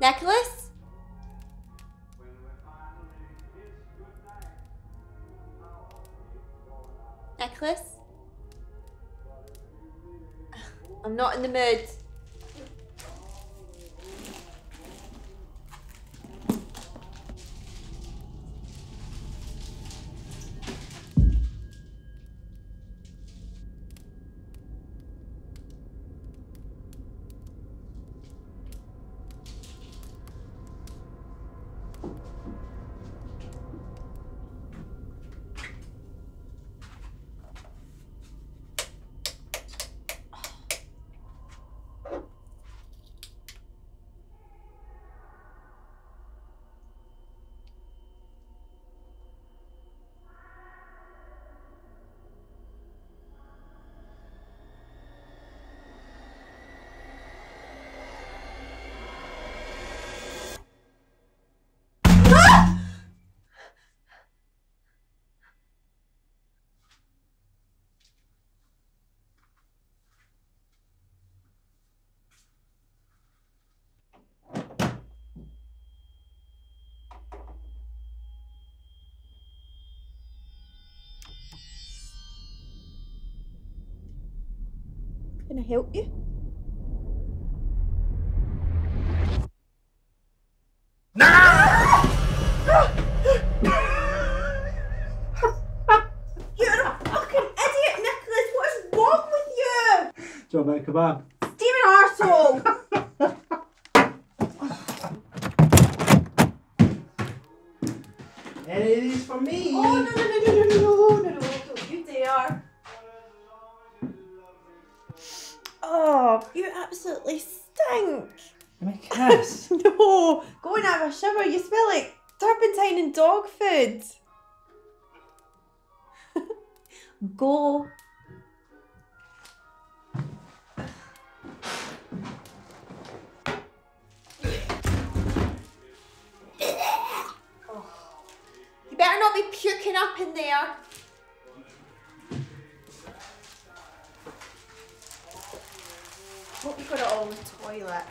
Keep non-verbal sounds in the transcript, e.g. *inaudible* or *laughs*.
Nicholas? Nicholas? *laughs* I'm not in the mood. Can I help you? You're a fucking idiot, Nicholas! What is wrong with you? Do you want a kebab? Steven arsehole! Any of these for me? Oh no no no no no no no no no! Don't you dare! Oh, you absolutely stink! A kiss. *laughs* No! Go and have a shower. You smell like turpentine and dog food. *laughs* Go. You better not be puking up in there. put it on the toilet.